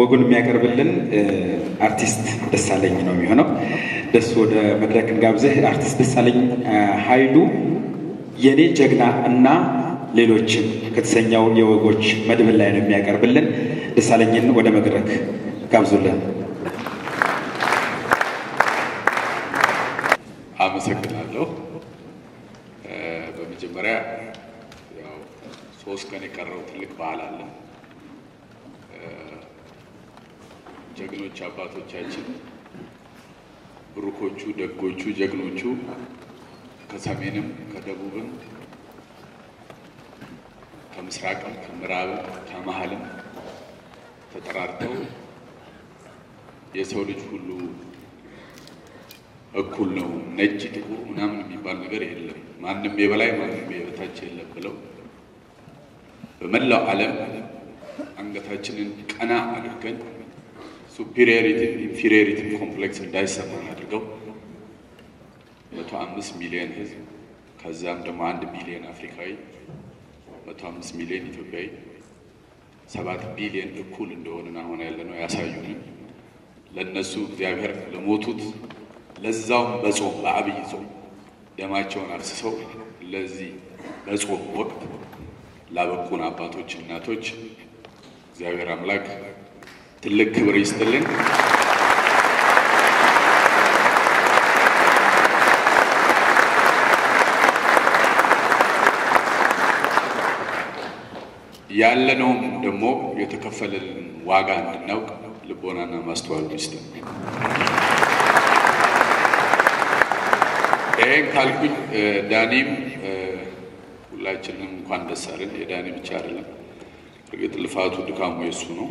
ወጉን የሚያቀርብልን አርቲስት ደሳለኝ ነው የሚሆነው። ደስ ወደ መድረክ እንጋብዝህ። አርቲስት ደሳለኝ ኃይሉ የኔ ጀግና እና ሌሎችም ከተሰኘው የወጎች መድብል ላይ ነው የሚያቀርብልን። ደሳለኝን ወደ መድረክ ጋብዙልን። አመሰግናለሁ። በመጀመሪያ ያው ሶስት ቀን የቀረው ትልቅ በዓል አለ። ጀግኖች አባቶቻችን ብሩኮቹ፣ ደጎቹ፣ ጀግኖቹ ከሰሜንም ከደቡብም ከምስራቅም ከምዕራብም ከመሀልም ተጠራርተው የሰው ልጅ ሁሉ እኩል ነው፣ ነጭ ጥቁር ምናምን የሚባል ነገር የለም፣ ማንም የበላይ ማንም የበታች የለም ብለው በመላው ዓለም አንገታችንን ቀና አድርገን superiority inferiority complex እንዳይሰማን አድርገው መቶ አምስት ሚሊዮን ህዝብ ከዛም ደግሞ አንድ ቢሊዮን አፍሪካዊ መቶ አምስት ሚሊዮን ኢትዮጵያዊ ሰባት ቢሊዮን እኩል እንደሆንን አሁን ያለ ነው ያሳዩንን። ለእነሱ እግዚአብሔር ለሞቱት ለዛውም በጾም በአብይ ጾም ደማቸውን አፍስሰው ለዚህ በጾም ወቅት ላበቁን አባቶች፣ እናቶች እግዚአብሔር አምላክ ትልቅ ክብር ይስጥልን። ያለነውም ደግሞ የተከፈለልን ዋጋ እንድናውቅ ልቦናና ማስተዋል ይስጥን። ይህን ካልኩኝ ዳኒም ሁላችንም እንኳን ደስ አለን። የዳኒ ብቻ አይደለም፣ እርግጥ ልፋቱ ድካሙ የሱ ነው።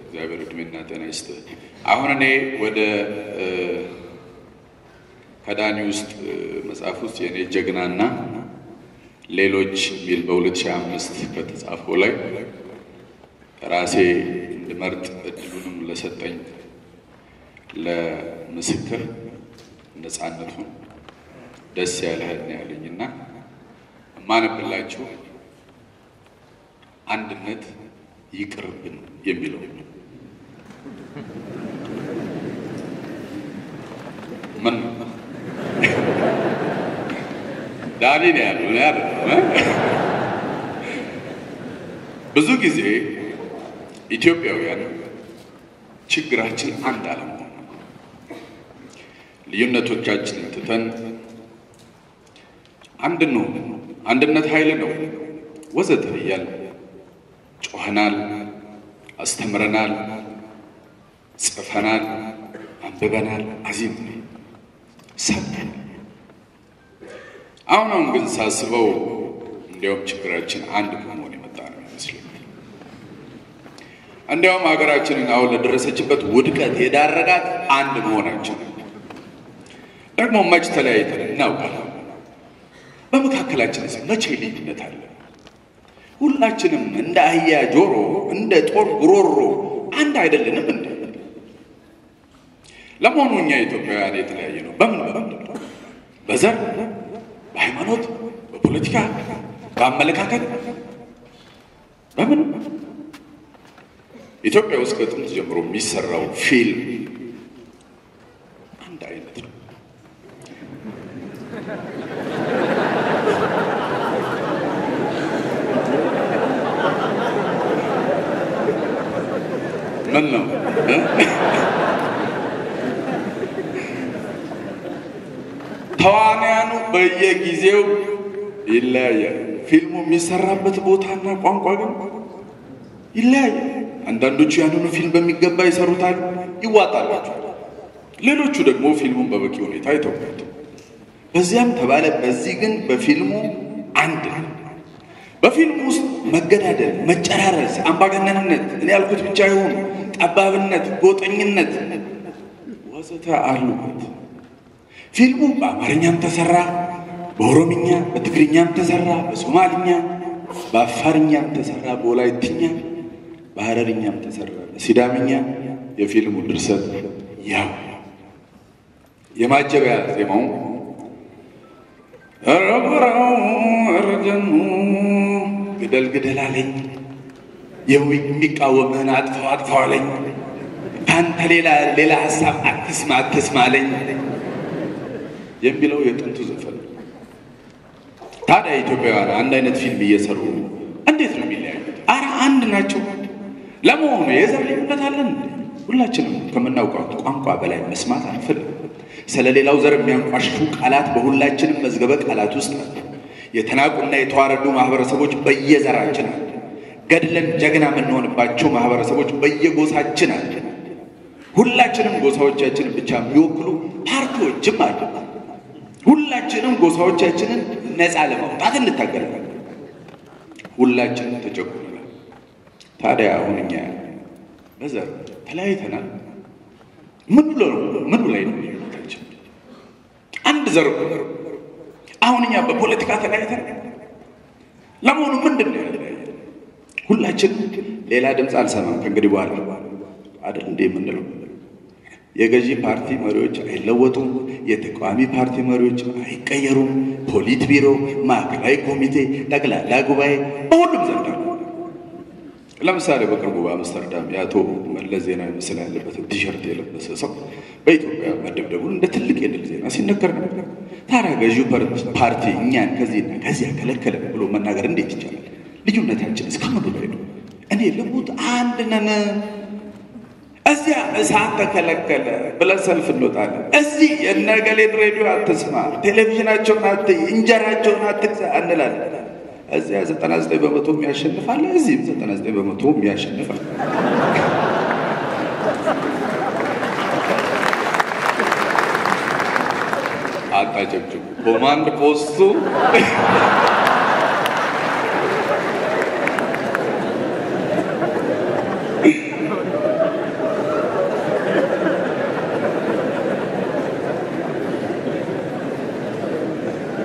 እግዚአብሔር እድሜና ጤና ይስጥ። አሁን እኔ ወደ ከዳኒ ውስጥ መጽሐፍ ውስጥ የእኔ ጀግናና ሌሎች የሚል በ2005 ከተጻፈው ላይ ራሴ እንድመርጥ እድሉንም ለሰጠኝ ለምስክር ነፃነቱን ደስ ያለህን ያለኝ እና እማነብላችሁ አንድነት ይቅርብን የሚለው ምን? ዳኒ ነው ያለው። ያለ ብዙ ጊዜ ኢትዮጵያውያን ችግራችን አንድ አለመሆን ልዩነቶቻችንን ትተን አንድ ነው፣ አንድነት ኃይል ነው ወዘተ እያል ጮኸናል፣ አስተምረናል፣ ጽፈናል፣ አንብበናል፣ አዚም ሰብን አሁን አሁን ግን ሳስበው እንዲያውም ችግራችን አንድ ከመሆን የመጣ ነው ይመስለኛል። እንዲያውም ሀገራችንን አሁን ለደረሰችበት ውድቀት የዳረጋት አንድ መሆናችን ደግሞ መች ተለያይተን እናውቃለን? በመካከላችን መቼ ልዩነት አለ? ሁላችንም እንደ አህያ ጆሮ፣ እንደ ጦር ጉሮሮ አንድ አይደለንም እንዴ? ለመሆኑ እኛ ኢትዮጵያውያን የተለያየ ነው በምን በምን? በዘር፣ በሃይማኖት፣ በፖለቲካ፣ በአመለካከት በምን? ኢትዮጵያ ውስጥ ከጥንት ጀምሮ የሚሰራው ፊልም አንድ አይነት ነው። ምን ነው ተዋንያኑ በየጊዜው ይለያያል። ፊልሙ የሚሰራበት ቦታና ቋንቋ ግን ይለያያል። አንዳንዶቹ ያንኑ ፊልም በሚገባ ይሰሩታል፣ ይዋጣላቸዋል። ሌሎቹ ደግሞ ፊልሙን በበቂ ሁኔታ አይተውት። በዚያም ተባለ በዚህ ግን በፊልሙ አንድ ነው። በፊልሙ ውስጥ መገዳደል፣ መጨራረስ፣ አምባገነንነት፣ እኔ ያልኩት ብቻ ይሁን፣ ጠባብነት፣ ጎጠኝነት ወዘተ አሉበት። ፊልሙ በአማርኛም ተሰራ፣ በኦሮምኛ በትግርኛም ተሰራ፣ በሶማልኛ በአፋርኛም ተሰራ፣ በወላይትኛ በሀረርኛም ተሰራ፣ በሲዳምኛ የፊልሙ ድርሰት ያው የማጀቢያ ዜማው ረብረው እርጀኑ ግደል ግደል አለኝ የሚቃወምህን አጥፋው አጥፋው አለኝ። ከአንተ ሌላ ሌላ ሀሳብ አትስማ አትስማ አለኝ የሚለው የጥንቱ ዘፈን ታዲያ ኢትዮጵያውያን አንድ አይነት ፊልም እየሰሩ እንዴት ነው የሚለያዩት? አረ አንድ ናቸው። ለመሆኑ የዘር ልዩነት አለን? ሁላችንም ከምናውቀው ቋንቋ በላይ መስማት አንፈልግም። ስለ ሌላው ዘር የሚያንቋሽሹ ቃላት በሁላችንም መዝገበ ቃላት ውስጥ አሉ። የተናቁና የተዋረዱ ማህበረሰቦች በየዘራችን አለ። ገድለን ጀግና የምንሆንባቸው ማህበረሰቦች በየጎሳችን አለ። ሁላችንም ጎሳዎቻችንን ብቻ የሚወክሉ ፓርቲዎችም አሉ። ሁላችንም ጎሳዎቻችንን ነፃ ለማውጣት እንታገላለን። ሁላችንም ተጨቁነናል። ታዲያ አሁን እኛ በዘር ተለያይተናል። ነው ምን ላይ ነው ልዩነታችን? አንድ ዘር አሁን እኛ በፖለቲካ ተለያይተናል። ለመሆኑ ምንድን ነው ያለ? ሁላችንም ሌላ ድምፅ አልሰማም ከእንግዲህ በኋላ አይደል እንዴ የምንለው የገዢ ፓርቲ መሪዎች አይለወጡም። የተቃዋሚ ፓርቲ መሪዎች አይቀየሩም። ፖሊት ቢሮ፣ ማዕከላዊ ኮሚቴ፣ ጠቅላላ ጉባኤ በሁሉም ዘንድ አሉ። ለምሳሌ በቅርቡ በአምስተርዳም የአቶ መለስ ዜናዊ ምስል ያለበትን ቲሸርት የለበሰ ሰው በኢትዮጵያ መደብደቡን እንደ ትልቅ የድል ዜና ሲነገር ነበር። ታዲያ ገዢው ፓርቲ እኛን ከዚህና ከዚያ ከለከለ ብሎ መናገር እንዴት ይቻላል? ልዩነታችን እስከምኑ ላይ ነው? እኔ ልሙት አንድ ነን እዚያ ኢሳት ተከለከለ ብለን ሰልፍ እንወጣለን። እዚህ የነገሌን ሬዲዮ አትስማ፣ ቴሌቪዥናቸውን አትይ፣ እንጀራቸውን አትግዛ እንላለን። እዚያ ዘጠና ዘጠኝ በመቶ የሚያሸንፋል፣ እዚህም ዘጠና ዘጠኝ በመቶ የሚያሸንፋል። አታጨብጭቡ። ኮማንድ ፖስቱ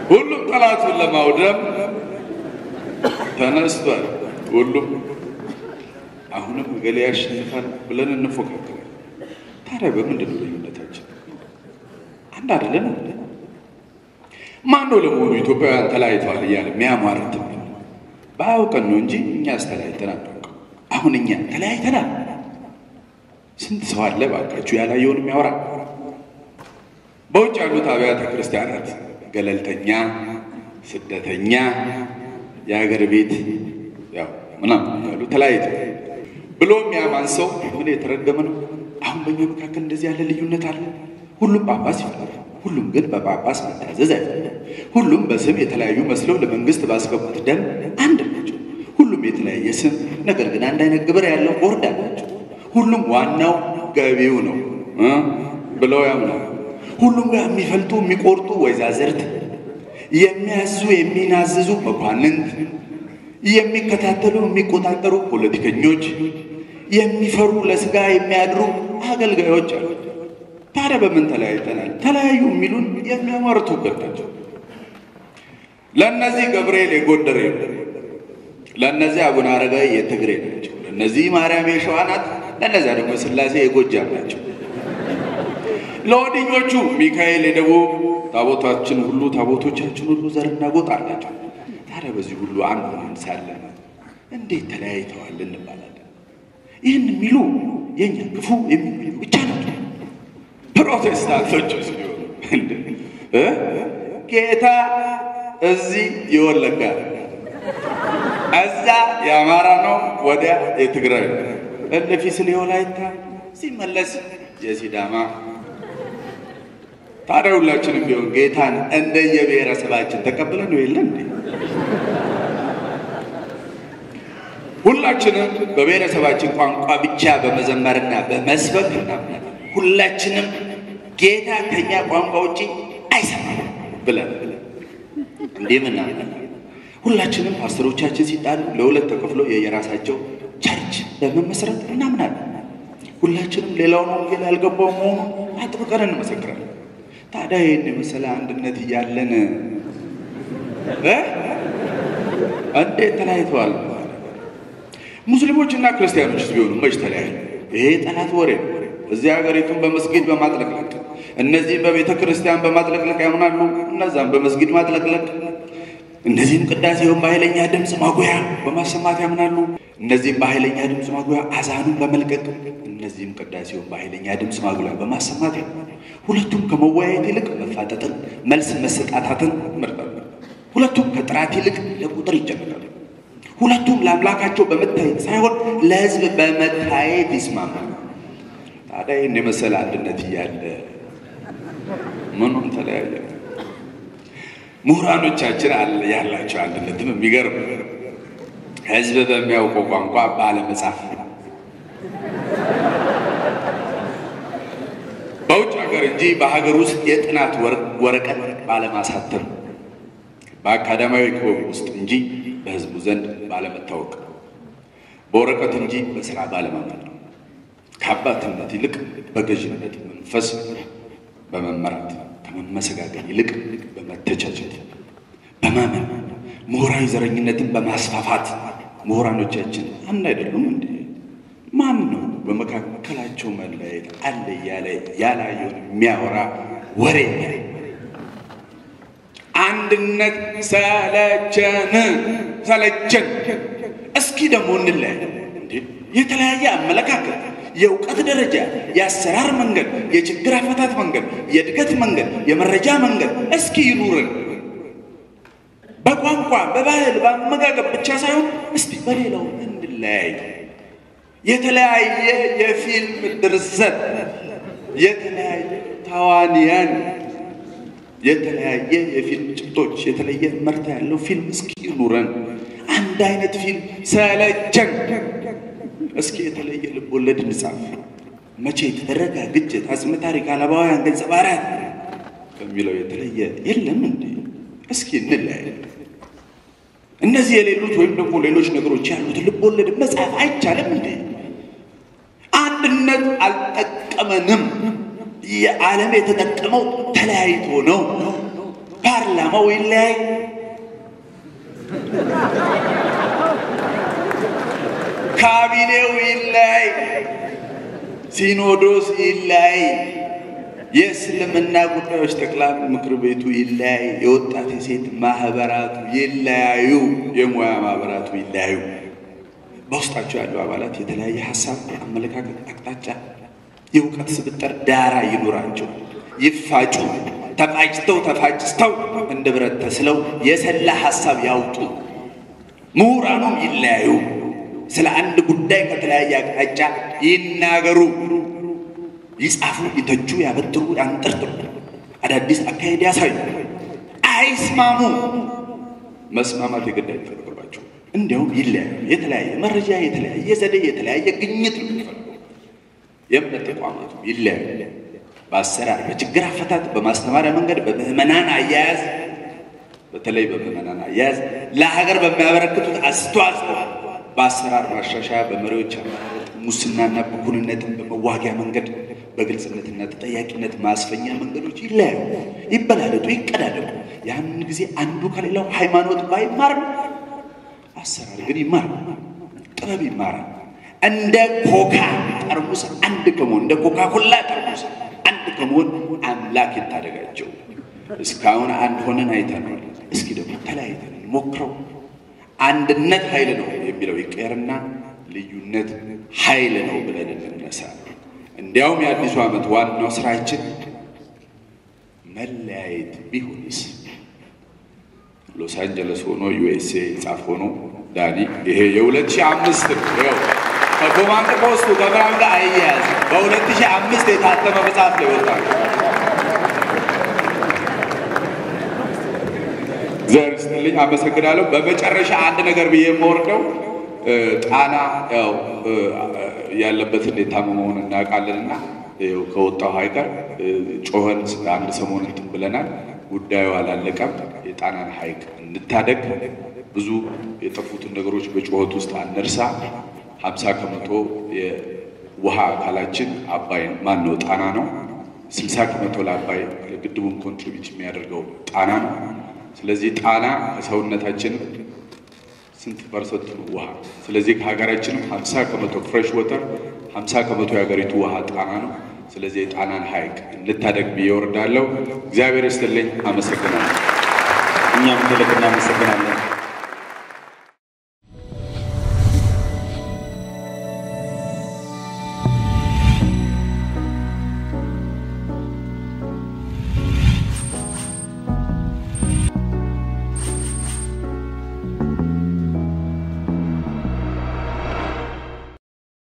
ሁሉም ጠላቱን ለማውደም ተነስቷል። ሁሉም አሁንም እገሌ ያሸንፋል ብለን እንፎካከራለን። ታዲያ በምንድን ነው ልዩነታችን? አንድ አይደለን? ማን ነው ለመሆኑ ኢትዮጵያውያን ተለያይተዋል እያለ የሚያሟርት? ባያውቀን ነው እንጂ እኛ አስተለያይተን አናውቅም። አሁን እኛ ተለያይተናል። ስንት ሰው አለ ባካችሁ ያላየውን የሚያወራ? በውጭ ያሉት አብያተ ክርስቲያናት ገለልተኛ፣ ስደተኛ፣ የሀገር ቤት ያው ምናምን ያሉ ተለያይተው ብሎ የሚያማን ሰው ምን የተረገመ ነው። አሁን በኛ መካከል እንደዚህ ያለ ልዩነት አለ። ሁሉም ጳጳስ ይፈራል። ሁሉም ግን በጳጳስ መታዘዝ አይፈልም። ሁሉም በስም የተለያዩ መስለው ለመንግስት ባስገቡት ደንብ አንድ ናቸው። ሁሉም የተለያየ ስም ነገር ግን አንድ አይነት ግብር ያለው ቦርድ አላቸው። ሁሉም ዋናው ገቢው ነው ብለው ያምናሉ። ሁሉም ጋር የሚፈልጡ የሚቆርጡ ወይዛዝርት፣ የሚያዙ የሚናዝዙ መኳንንት፣ የሚከታተሉ የሚቆጣጠሩ ፖለቲከኞች፣ የሚፈሩ ለስጋ የሚያድሩ አገልጋዮች አሉ። ታዲያ በምን ተለያይተናል? ተለያዩ የሚሉን የሚያሟርቱበት ናቸው። ለእነዚህ ገብርኤል የጎንደሬ ነው። ለእነዚህ አቡነ አረጋዊ የትግሬ ናቸው። ለእነዚህ ማርያም የሸዋ ናት። ለእነዚያ ደግሞ ስላሴ የጎጃም ናቸው። ለወዲኞቹ ሚካኤል የደቡብ ታቦታችን ሁሉ ታቦቶቻችን ሁሉ ዘርና ጎጥ አላቸው። ታዲያ በዚህ ሁሉ አንድ ሆነን ሳለን እንዴት ተለያይተዋል እንባላለን? ይህን የሚሉ የእኛ ክፉ የሚመኙ ብቻ ናቸው። ፕሮቴስታንቶች ጌታ እዚህ የወለጋ እዛ የአማራ ነው፣ ወዲያ የትግራይ ነው። እለፊ ስለ የወላይታ ሲመለስ የሲዳማ ታዲያ ሁላችንም ቢሆን ጌታን እንደየብሔረሰባችን ተቀብለን ነው የለ እንዴ? ሁላችንም በብሔረሰባችን ቋንቋ ብቻ በመዘመርና በመስበክ ሁላችንም ጌታ ከኛ ቋንቋ ውጪ አይሰማም ብለን እንዴ ምናምን ሁላችንም ፓስተሮቻችን ሲጣሉ ለሁለት ተከፍሎ የየራሳቸው ቸርች በመመስረት እናምናለን። ሁላችንም ሌላውን ወንጌል ያልገባው መሆኑ አጥብቀን እንመሰክራለን። ታዲያ ይህን የመሰለ አንድነት እያለን እንዴት ተለያይተዋል? ሙስሊሞችና ክርስቲያኖች ቢሆኑ መች ተለያዩ? ይሄ ጠላት ወሬ እዚህ ሀገሪቱን በመስጊድ በማጥለቅለቅ እነዚህም በቤተ ክርስቲያን በማጥለቅለቅ ያምናሉ፣ እነዛም በመስጊድ ማጥለቅለቅ እነዚህም ቅዳሴውን በኃይለኛ ድምፅ ማጉያ በማሰማት ያምናሉ። እነዚህም በኃይለኛ ድምፅ ማጉያ አዛኑን በመልቀቅ እነዚህም ቅዳሴውን በኃይለኛ ድምፅ ማጉያ በማሰማት ያምናሉ። ሁለቱም ከመወያየት ይልቅ መፋጠጥን፣ መልስ መሰጣታትን ይመርጣሉ። ሁለቱም ከጥራት ይልቅ ለቁጥር ይጨነቃሉ። ሁለቱም ለአምላካቸው በመታየት ሳይሆን ለሕዝብ በመታየት ይስማማሉ። ታዲያ ይህን የመሰለ አንድነት እያለ ምኑም ተለያየ? ምሁራኖቻችን ያላቸው አንድነትም የሚገርም ሕዝብ በሚያውቀው ቋንቋ ባለመጻፍ በውጭ ሀገር እንጂ በሀገር ውስጥ የጥናት ወረቀት ባለማሳተም በአካዳሚያዊ ክበብ ውስጥ እንጂ በሕዝቡ ዘንድ ባለመታወቅ በወረቀት እንጂ በስራ ባለማመን ከአባትነት ይልቅ በገዥነት መንፈስ በመመራት ከመመሰጋገን ይልቅ በመተቻቸት በማመን ምሁራዊ ዘረኝነትን በማስፋፋት ምሁራኖቻችን አንድ አይደሉም እንዴ? ማን ነው በመካከላቸው መለያየት አለ እያለ ያላየውን የሚያወራ ወሬ? አንድነት ሰለቸን ሰለቸን። እስኪ ደግሞ እንለያይ? የተለያየ አመለካከት የእውቀት ደረጃ፣ የአሰራር መንገድ፣ የችግር አፈታት መንገድ፣ የእድገት መንገድ፣ የመረጃ መንገድ እስኪ ይኑርን። በቋንቋ በባህል በአመጋገብ ብቻ ሳይሆን እስቲ በሌላው እንለያይ። የተለያየ የፊልም ድርሰት፣ የተለያየ ተዋንያን፣ የተለያየ የፊልም ጭብጦች፣ የተለየ መርታ ያለው ፊልም እስኪ ይኑረን። አንድ አይነት ፊልም ሰለቸን። እስኪ የተለየ ልብ ወለድ እንጻፍ። መቼ የተደረገ ግጭት፣ አጽመ ታሪክ፣ አለባውያን ገጸ ባህሪያት ከሚለው የተለየ የለም እንዴ? እስኪ እንለያይ። እነዚህ የሌሉት ወይም ደግሞ ሌሎች ነገሮች ያሉት ልብ ወለድ መጻፍ አይቻልም እንዴ? አንድነት አልጠቀመንም። የዓለም የተጠቀመው ተለያይቶ ነው። ፓርላማው ይለያይ ካቢኔው ይለያይ፣ ሲኖዶስ ይለያይ፣ የእስልምና ጉዳዮች ጠቅላይ ምክር ቤቱ ይለያይ፣ የወጣት የሴት ማህበራቱ ይለያዩ፣ የሙያ ማህበራቱ ይለያዩ። በውስጣቸው ያሉ አባላት የተለያየ ሀሳብ፣ አመለካከት፣ አቅጣጫ፣ የእውቀት ስብጥር ዳራ ይኑራቸው፣ ይፋጩ። ተፋጭተው ተፋጭተው እንደ ብረት ተስለው የሰላ ሀሳብ ያውጡ። ምሁራኑም ይለያዩ። ስለ አንድ ጉዳይ ከተለያየ አቅጣጫ ይናገሩ፣ ይጻፉ፣ ይተቹ፣ ያበጥሩ፣ ያንጠርጥሩ፣ አዳዲስ አካሄድ ያሳዩ። አይስማሙ። መስማማት የግድ አይጠበቅባቸው። እንዲያውም ይለያዩ። የተለያየ መረጃ፣ የተለያየ ዘዴ፣ የተለያየ ግኝት ነው የሚፈልገው። የእምነት ተቋማቱ ይለያዩ። በአሰራር በችግር አፈታት፣ በማስተማሪያ መንገድ፣ በምዕመናን አያያዝ፣ በተለይ በምዕመናን አያያዝ ለሀገር በሚያበረክቱት አስተዋጽኦ በአሰራር ማሻሻያ፣ በመሪዎች አመራረጥ፣ ሙስናና ብኩንነትን በመዋጊያ መንገድ፣ በግልጽነትና ተጠያቂነት ማስፈኛ መንገዶች ይለያዩ፣ ይበላለጡ፣ ይቀዳደሙ። ያንን ጊዜ አንዱ ከሌላው ሃይማኖት ባይማርም አሰራር ግን ይማራል፣ ጥበብ ይማራል። እንደ ኮካ ጠርሙስ አንድ ከመሆን እንደ ኮካ ኮላ ጠርሙስ አንድ ከመሆን አምላክ ይታደጋቸው። እስካሁን አንድ ሆነን አይተናል። እስኪ ደግሞ ተለያይተን ሞክረው አንድነት ኃይል ነው የሚለው ይቀየርና ልዩነት ኃይል ነው ብለን እንነሳ። እንዲያውም የአዲሱ ዓመት ዋናው ስራችን መለያየት ቢሆንስ? ሎስ አንጀለስ ሆኖ ዩኤስኤ ጻፍ ሆኖ ዳኒ ይሄ የሁለት ሺህ ነው ከኮማንድ ፖስቱ ከብርሃን ጋር ሺህ አምስት የታተመ መጽሐፍ ነው የወጣው። እግዚአብሔር ይስጥልኝ፣ አመሰግናለሁ። በመጨረሻ አንድ ነገር ብዬ የምወርደው ጣና ያው ያለበትን የታመመውን እናውቃለንና ከወጣው ሀይቀር ጮኸን አንድ ሰሞን እንትን ብለናል። ጉዳዩ አላለቀም። የጣናን ሐይቅ እንታደግ። ብዙ የጠፉትን ነገሮች በጩኸት ውስጥ አንርሳ። ሀምሳ ከመቶ የውሃ አካላችን አባይ ማን ነው? ጣና ነው። ስልሳ ከመቶ ለአባይ ለግድቡን contribute የሚያደርገው ጣና ነው። ስለዚህ ጣና ከሰውነታችን ስንት percent ነው? ውሃ። ስለዚህ ከሀገራችንም ሀምሳ ከመቶ fresh water ሀምሳ ከመቶ የሀገሪቱ ውሃ ጣና ነው። ስለዚህ የጣናን ሐይቅ እንታደግ ብዬ ወርዳለሁ። እግዚአብሔር ይስጥልኝ። አመሰግናለሁ። እኛም ትልቅ እናመሰግናለን።